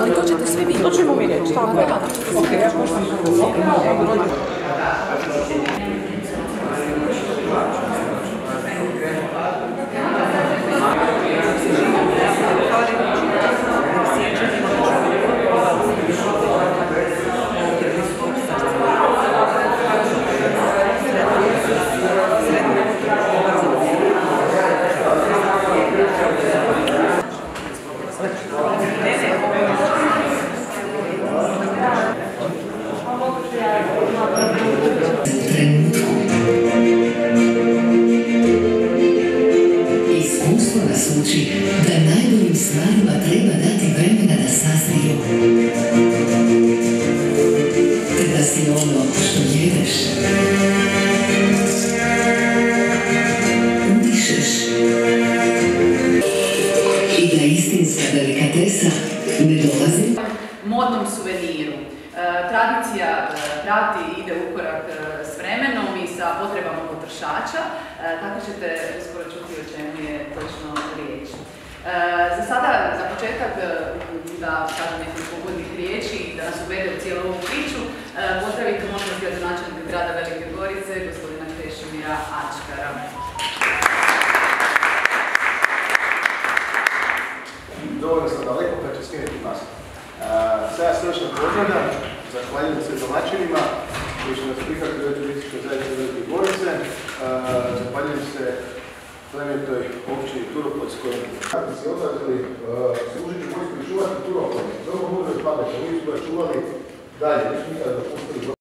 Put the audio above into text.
Ali to ćete sve vi. To ćemo mi reći, tako je. Ok, ja možda najboljim stvarima treba dati vremena da sazriju. Te si ono što jedeš. Udišeš. I da istinska delikatesa ne dolazi modnom suveniru. E, Tradicija e, prati ide u korak e, s vremenom i sa potrebama potrošača, tako ćete uskoro čuti o čemu je točno riječ. E, Za sada, za početak, e, da kažem nekoliko uvodnih riječi i da nas uvede u cijelu ovu priču, e, pozdravite možda gradonačelnika grada Velike Gorice, gospodina Krešimira Ačkara. dovoljno sam daleko pa ću smijeniti masku. Sve ja srčno pozdravljam, zahvaljujem se domaćinima koji su nas prihvatili u turističkoj zajednici Velike Gorice. Zahvaljujem se plemenitoj općini kojom kako si odlazili služiti vojsku i čuvati Turopolj. Dobro mudro i pametno, uvijek su ga čuvali dalje, nisu nikada dopustili